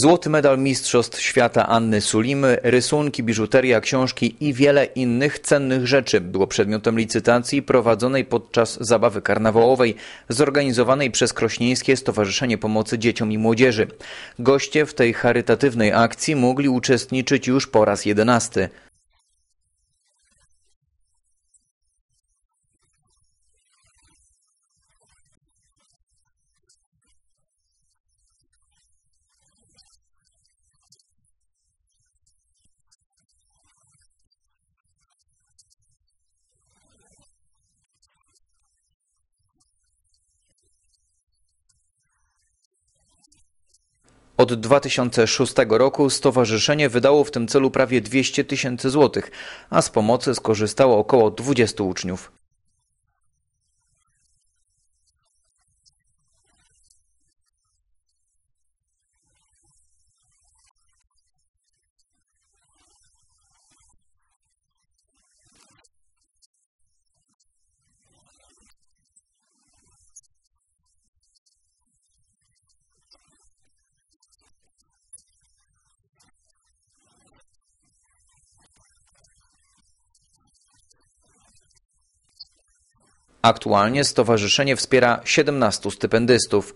Złoty medal Mistrzostw Świata Anny Sulimy, rysunki, biżuteria, książki i wiele innych cennych rzeczy było przedmiotem licytacji prowadzonej podczas zabawy karnawałowej zorganizowanej przez Krośnieńskie Stowarzyszenie Pomocy Dzieciom i Młodzieży. Goście w tej charytatywnej akcji mogli uczestniczyć już po raz jedenasty. Od 2006 roku stowarzyszenie wydało w tym celu prawie 200 tysięcy złotych, a z pomocy skorzystało około 20 uczniów. Aktualnie stowarzyszenie wspiera 17 stypendystów.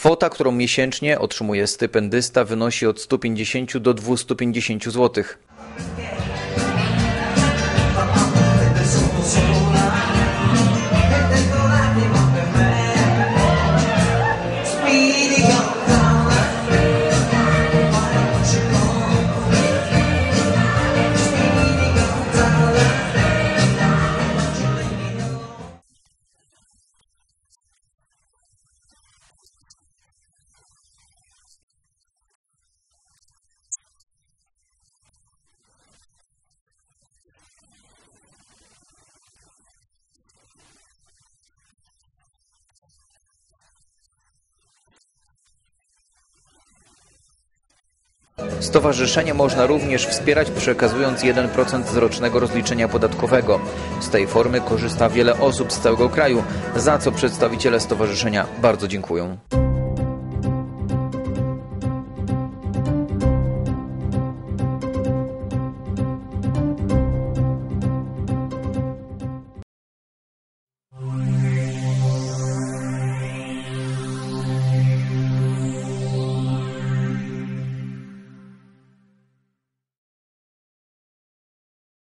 Kwota, którą miesięcznie otrzymuje stypendysta wynosi od 150 do 250 zł. Stowarzyszenie można również wspierać przekazując 1% z rocznego rozliczenia podatkowego. Z tej formy korzysta wiele osób z całego kraju, za co przedstawiciele stowarzyszenia bardzo dziękują.